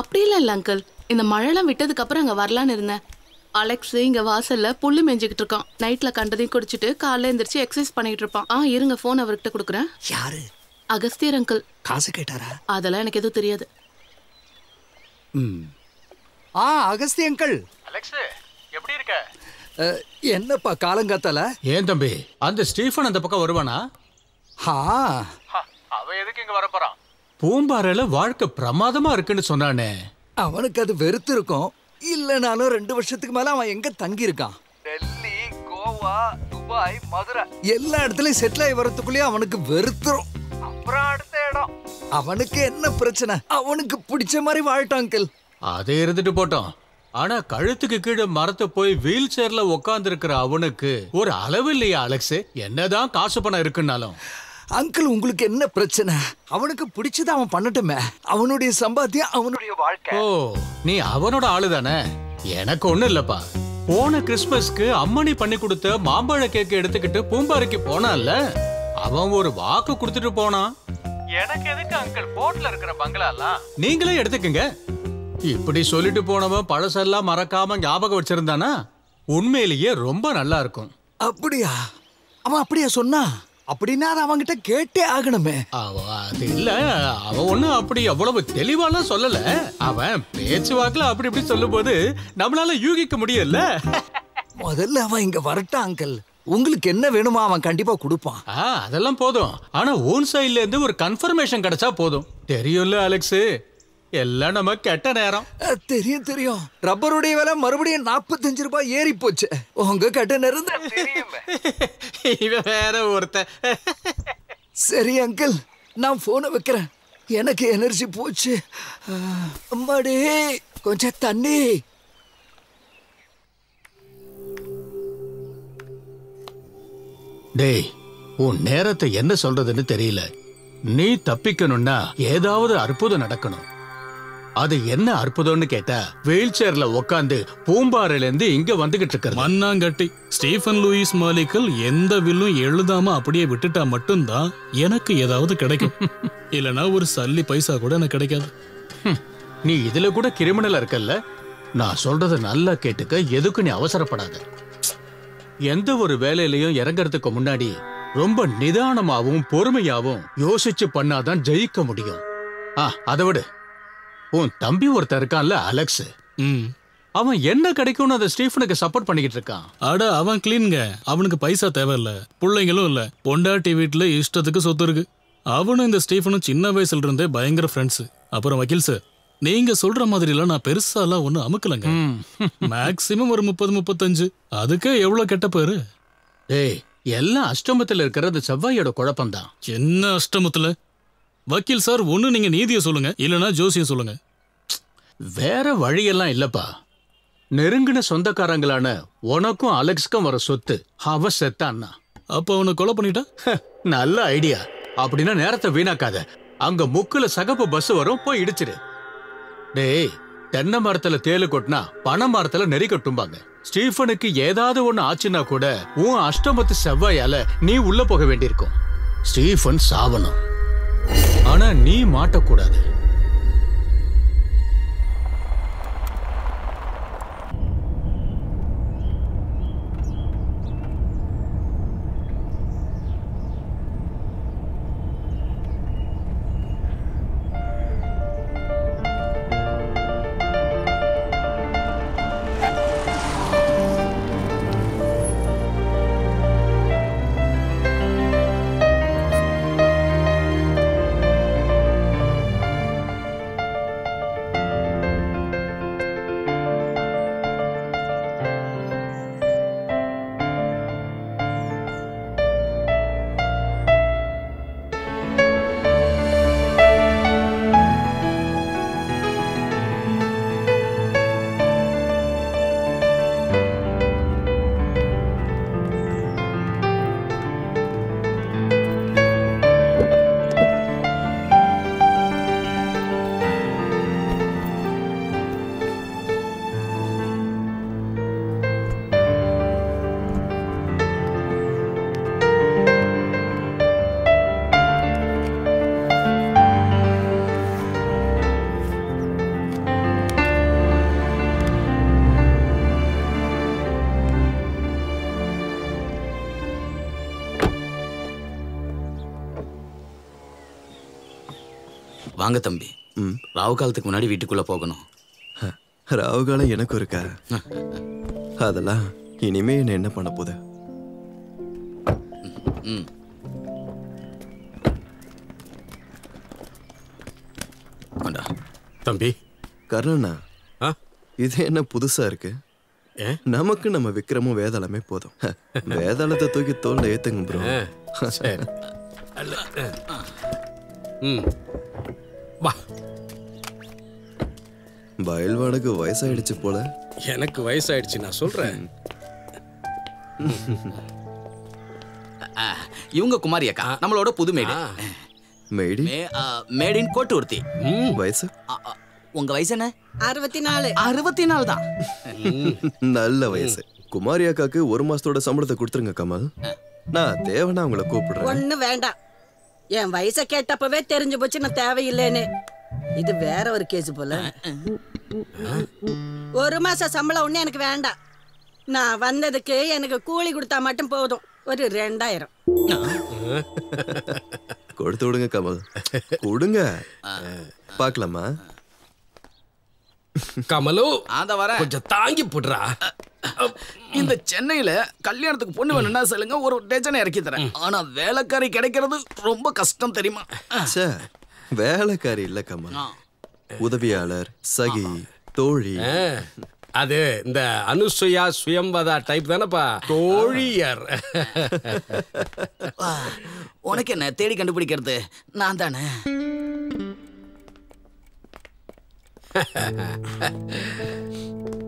அப்படிலாம் இல்ல அங்கிள் இந்த மழைலாம் விட்டதுக்கு அப்புறம் அங்க வரலான்னு இருந்தேன். அலெக்ஸ் இங்க வாசல்ல புல்லு மேய்ஞ்சிக்கிட்டு இருக்கான். நைட்ல கண்டதையும் குடிச்சிட்டு காலைல எந்திரிச்சு எக்ஸசைஸ் பண்ணிட்டு இருப்பான். ஆ இருங்க போன் அவர்கிட்ட கொடுக்குறேன். யாரு? அகஸ்தியர் அங்கிள் காசு கேட்டாரா? அதெல்லாம் எனக்கு எதுவும் தெரியாது. ம். ஆ அகஸ்தி அங்கிள் அலெக்ஸ் எப்படி இருக்க? என்னப்பா காலங்காத்தால? ஏன் தம்பி அந்த ஸ்டீஃபன் அந்த பக்கம் வருவானா? ஹா அவன் எதுக்கு இங்க வரப்போறான் பூம்பாறையில வாழ்க்கை பிரமாதமா இருக்குன்னு சொன்னானே. அவனுக்கு அது வெறுத்து இருக்கும். இல்லைனாலும் ரெண்டு வருஷத்துக்கு மேல அவன் எங்க தங்கி இருக்கான் டெல்லி கோவா துபாய் மதுரை. எல்லா இடத்துலயும் செட்டில் ஆகி வரதுக்குள்ளேயே அவனுக்கு வெறுத்துரும். அப்புறம் அடுத்த இடம். அவனுக்கு என்ன பிரச்சனை? அவனுக்கு பிடிச்ச மாதிரி வாழட்டான் அங்கிள் அது இருந்துட்டு போட்டோம். ஆனா கழுத்துக்கு கீழே மரத்தை போய் வீல் சேர்ல உட்கார்ந்து இருக்கிற அவனுக்கு ஒரு அளவு இல்லையா அலெக்ஸ்? என்னதான் காசு பணம் இருக்குன்னாலும். அங்கிள் உங்களுக்கு என்ன பிரச்சனை? அவனுக்கு பிடிச்சதை அவன் பண்ணட்டுமே. அவனுடைய சம்பாத்தியம் அவனுடைய வாழ்க்கை. ஓ நீ அவனோட ஆளு தானே எனக்கு ஒண்ணு இல்லப்பா. போன கிறிஸ்மஸ்க்கு அம்மணி பண்ணி கொடுத்த மாம்பழ கேக் எடுத்துக்கிட்டு பூம்பாறைக்கு போனான்ல? அவன் ஒரு வாக்கு கொடுத்துட்டு போனான். எனக்கு எதுக்கு அங்கிள் போட்ல இருக்கிற பங்களாலாம்? நீங்களே எடுத்துக்கங்க. இப்படி சொல்லிட்டு போனவன் பழசெல்லாம் மறக்காம ஞாபகம் வச்சிருந்தானா? உண்மையிலேயே ரொம்ப நல்லா இருக்கும். அப்படியா? அவன் அப்படியா சொன்னா அப்படின்னா அதை அவன்கிட்ட கேட்டே ஆகணுமே. அது இல்ல. அவன் ஒண்ணும் அப்படி அவ்வளவு தெளிவாலாம் சொல்லல. அவன் பேச்சுவாக்குல அப்படி இப்படி சொல்லும்போது நம்மளால யூகிக்க முடியல. முதல்ல அவன் இங்க வரட்டான் அங்கிள் உங்களுக்கு என்ன வேணுமோ அவன் கண்டிப்பா கொடுப்பான். அதெல்லாம் போதும். ஆனா ஓன் சைடுல இருந்து ஒரு கன்ஃபர்மேஷன் கிடைச்சா போதும். தெரியும்ல அலெக்ஸ் எல்லாம் நம்ம கெட்ட நேரம். தெரியும் தெரியும். ரப்பருடைய விலை மறுபடியும் நாற்பத்தஞ்சு ரூபாய் ஏறி போச்சு. உங்க கட்ட தெரியுமே இவன் வேற ஒருத்த சரி அங்கிள். நான் போனை வைக்கிறேன். எனக்கு எனர்ஜி போச்சு. அம்மாடி கொஞ்சம் தண்ணி. டேய் உன் நேரத்தை என்ன சொல்றதுன்னு தெரியல. நீ தப்பிக்கணும்னா ஏதாவது அற்புதம் நடக்கணும். அது என்ன அற்புதம்னு கேட்டா வீல் சேர்ல உட்காந்து பூம்பாறையில இருந்து இங்க வந்துகிட்டு இருக்கிறது. மண்ணாங்கட்டி ஸ்டீஃபன் லூயிஸ் மாலிக்கல் எந்த வில்லும் எழுதாம அப்படியே விட்டுட்டா மட்டும்தான் எனக்கு ஏதாவது கிடைக்கும். இல்லனா ஒரு சல்லி பைசா கூட எனக்கு கிடைக்காது. நீ இதுல கூட கிரிமினல் இருக்கல்ல? நான் சொல்றத நல்லா கேட்டுக்க எதுக்கு நீ அவசரப்படாத. எந்த ஒரு வேலையிலயும் இறங்கறதுக்கு முன்னாடி ரொம்ப நிதானமாவும் பொறுமையாவும் யோசிச்சு பண்ணாதான் ஜெயிக்க முடியும். ஆ அதை விடு. உன் தம்பி ஒருத்தன் இருக்கான்ல அலெக்ஸ் ம். அவன் என்ன கிடைக்கும்னு அதை ஸ்டீஃபனுக்கு சப்போர்ட் பண்ணிக்கிட்டு இருக்கான். அட அவன் கிளீன்ங்க அவனுக்கு பைசா தேவையில்ல. பிள்ளைங்களும் இல்ல. பொண்டாட்டி வீட்டுல இஷ்டத்துக்கு சொத்து இருக்கு. அவனும் இந்த ஸ்டீஃபனும் சின்ன வயசுல இருந்தே பயங்கர ஃப்ரெண்ட்ஸ் அப்புறம் வக்கீல் சார் நீங்க சொல்ற மாதிரி எல்லாம் நான் பெருசாலாம் ஒண்ணும் அமுக்கலங்க. மேக்சிமம் ஒரு முப்பது முப்பத்தஞ்சு. அதுக்கே எவ்வளவு கெட்ட பேரு? டேய் எல்லாம் அஷ்டமத்துல இருக்கிறது செவ்வாயோட குழப்பம்தான். என்ன அஷ்டமத்துல? வக்கீல் சார் ஒண்ணு நீங்க நீதியை சொல்லுங்க இல்லனா ஜோசியம் சொல்லுங்க. வேற வழியெல்லாம் இல்லப்பா. நெருங்கின சொந்தக்காரங்களான உனக்கும் அலெக்ஸ்க்கும் வர சொத்து அவ செத்தான்னா அப்ப அவனை கொலை பண்ணிட்டா? நல்ல ஐடியா. அப்படின்னா நேரத்தை வீணாக்காத. அங்க முக்குல சகப்பு பஸ் வரும் போய் இடிச்சிரு. டேய் தென்னை மரத்துல தேலு கொட்டினா பனை மரத்துல நெறி கட்டும்பாங்க. ஸ்டீஃபனுக்கு ஏதாவது ஒண்ணு ஆச்சுன்னா கூட உன் அஷ்டமத்து செவ்வாயால நீ உள்ள போக வேண்டியிருக்கும். ஸ்டீஃபன் சாவணும். ஆனா நீ மாட்டக்கூடாது. வாங்க தம்பி. ராவு காலத்துக்கு முன்னாடி வீட்டுக்குள்ள போகணும். ராவுகாலம் எனக்கும் இருக்கா? அதெல்லாம் இனிமே என்ன என்ன பண்ண போகுது? தம்பி. கர்ணனா ஆ? இது என்ன புதுசா இருக்கு? ஏ? நமக்கு நம்ம விக்ரமும் வேதாளமே போதும். வேதாளத்தை தூக்கி தோல்ல ஏத்துங்க ப்ரோ சரி. ம். வா. பயில்வானுக்கு வயசாயிடுச்சு போல. எனக்கு வயசாயிடுச்சு நான் சொல்றேன். ஆ, இவங்க குமாரி அக்கா நம்மளோட புது மேடு. மேடி? மேட் இன் கோட்டூர்த்தி ம். வயசு? உங்க வயசு என்ன? அறுபத்தி நாலு அறுபத்தி நாலு தான் நல்ல வயசு. குமாரி அக்காக்கு ஒரு மாசத்தோட சம்பளத்தை கொடுத்துருங்க கமல். நான் தேவனா உங்களை கூப்பிடுறேன். ஒண்ணு வேண்டாம். என் வயசை கேட்டப்பவே தெரிஞ்சு போச்சு நான் தேவையில்லைன்னு. இது வேற ஒரு கேஸ் போல. ஒரு மாச சம்பளம் ஒண்ணு எனக்கு வேண்டாம். நான் வந்ததுக்கு எனக்கு கூலி கொடுத்தா மட்டும் போதும். ஒரு ரெண்டாயிரம். கொடுத்து விடுங்க கமல். கொடுங்க. பார்க்கலாமா? கமலு அத வர கொஞ்சம் தாங்கி போடுறா. இந்த சென்னையில கல்யாணத்துக்கு பொண்ணு வேணும்னா சொல்லுங்க ஒரு டஜனை இறக்கி தரேன். ஆனா வேலைக்காரி கிடைக்கிறது ரொம்ப கஷ்டம் தெரியுமா? ச்சே வேலைக்காரி இல்ல கமல். உதவியாளர் சகி தோழி. அது இந்த அனுசுயா சுயம்பதா டைப் தானேப்பா? தோழியர். உனக்கு என்ன தேடி கண்டுபிடிக்கிறது? நான் தானே.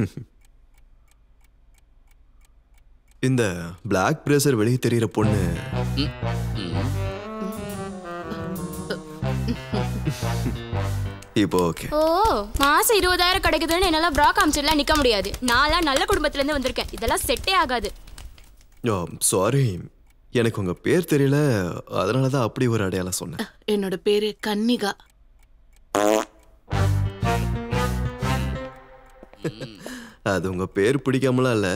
இந்த பிளாக் பிரேசர் வெளியே தெரியுற பொண்ணு. இப்போ ஓகே ஓ மாசம் இருபதாயிரம் கிடைக்குதுன்னு என்னால ப்ரா காமிச்சிடலாம் நிக்க முடியாது. நான்லாம் நல்ல குடும்பத்துல இருந்து வந்திருக்கேன். இதெல்லாம் செட்டே ஆகாது. சாரி எனக்கு உங்க பேர் தெரியல. அதனால தான் அப்படி ஒரு அடையாளம் சொன்னேன். என்னோட பேரு கன்னிகா. அது உங்க பேர் பிடிக்காமலாம் இல்ல.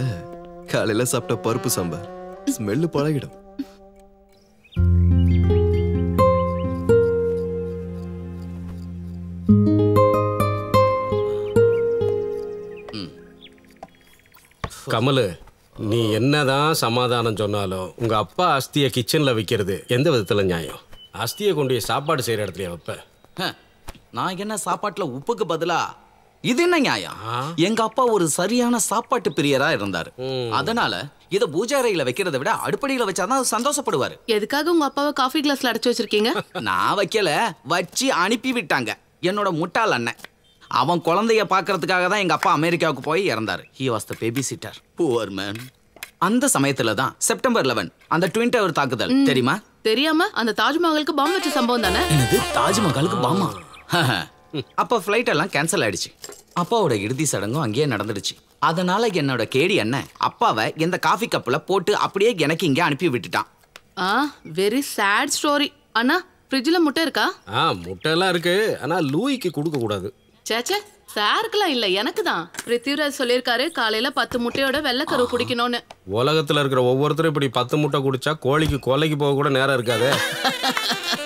காலையில சாப்பிட்ட பருப்பு சாம்பார். ஸ்மெல்லு பழகிடும். கமலு நீ என்னதான் சமாதானம் சொன்னாலும் உங்க அப்பா அஸ்தியை கிச்சன்ல வைக்கிறது எந்த விதத்துல நியாயம்? அஸ்தியை கொண்டு சாப்பாடு செய்யற இடத்துல வைப்ப? ஹ, நான் என்ன சாப்பாட்டுல உப்புக்கு பதிலா இது என்ன நியாயம்? எங்க அப்பா ஒரு சரியான சாப்பாட்டு பிரியரா இருந்தாரு. அதனால இத பூஜை அறையில வைக்கிறதை விட அடுப்படியில வச்சாதான் அவர் சந்தோஷப்படுவாரு. எதுக்காக உங்க அப்பாவை காஃபி கிளாஸ்ல அடைச்சு வச்சிருக்கீங்க? நான் வைக்கல. வச்சு அனுப்பி விட்டாங்க. என்னோட முட்டாள் அண்ணன். அவன் குழந்தைய பார்க்கறதுக்காக தான் எங்க அப்பா அமெரிக்காவுக்கு போய் இறந்தாரு. He was the babysitter poor man அந்த சமயத்துல தான் செப்டம்பர் 11 அந்த ட்வின் டவர் தாக்குதல். தெரியுமா? தெரியாம அந்த தாஜ்மஹாலுக்கு பாம்பு வச்ச சம்பவம் தானே? தாஜ்மஹாலுக்கு பாமா? அப்ப ஃப்ளைட் எல்லாம் கேன்சல் ஆயிடுச்சு. அப்பாவோட இறுதி சடங்கும் அங்கேயே நடந்துடுச்சு. அதனால என்னோட கேடி அண்ணன் அப்பாவை இந்த காஃபி கப்ல போட்டு அப்படியே எனக்கு இங்கே அனுப்பி விட்டுட்டான். ஆ வெரி சேட் ஸ்டோரி அண்ணா ஃப்ரிட்ஜில் முட்டை இருக்கா? ஆ முட்டையெல்லாம் இருக்கு. ஆனா லூயிக்கு கொடுக்க கூடாது. சேச்சே சாருக்குலாம் இல்ல எனக்கு தான். பிருத்திவிராஜ் சொல்லியிருக்காரு காலையில பத்து முட்டையோட வெள்ளைக்கரு குடிக்கணும்னு. உலகத்துல இருக்கிற ஒவ்வொருத்தரும் இப்படி பத்து முட்டை குடிச்சா கோழிக்கு கொலைக்கு போக கூட நேரம் இருக்காது.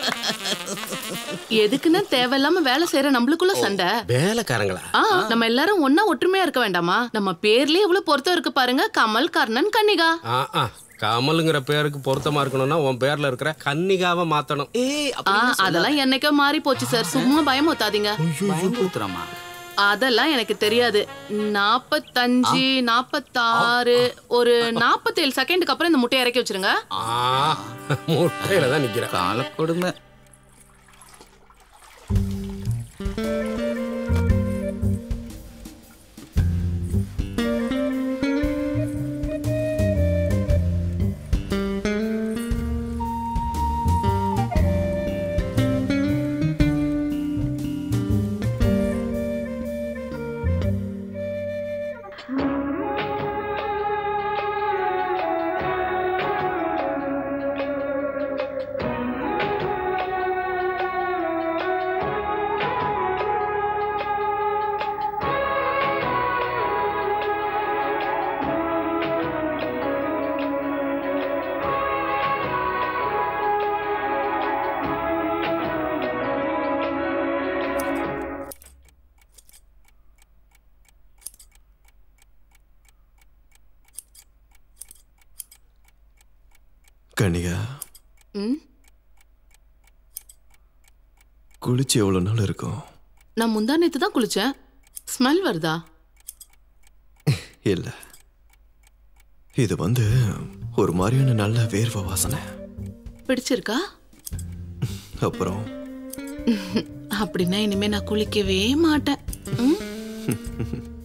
எதுக்குன்னு தேவையில்லாம வேலை செய்யற நம்மளுக்குள்ள சண்டை. வேலைக்காரங்களா? ஆ நம்ம எல்லாரும் ஒண்ணா ஒற்றுமையா இருக்க வேண்டாமா? நம்ம பேர்லயே இவ்வளவு பொருத்தம் இருக்கு பாருங்க கமல் கர்ணன் கன்னிகா. ஆ ஆ. கமலுங்கிற பேருக்கு பொருத்தமா இருக்கணும்னா உன் பேர்ல இருக்கிற கன்னிகாவை மாத்தணும். அதெல்லாம் என்னைக்கோ மாறி போச்சு சார். சும்மா பயமுத்தாதீங்க பயமுறுத்துறாமா? அதெல்லாம் எனக்கு தெரியாது. நாப்பத்தஞ்சு நாப்பத்தாறு ஒரு நாப்பத்தேழு செகண்டுக்கு அப்புறம் இந்த முட்டையை இறக்கி வச்சிருங்க. ஆ முட்டையில தான் நிக்கிறேன். கால ம்? குளிச்சு எவ்வளவு நாள் இருக்கும்? நான் முந்தா நேத்து தான் குளிச்சேன். ஸ்மெல் வருதா? இல்ல. இது வந்து ஒரு மாதிரியான நல்ல வேர்வை வாசனை. பிடிச்சிருக்கா? அப்புறம்? அப்படின்னா இனிமே நான் குளிக்கவே மாட்டேன்.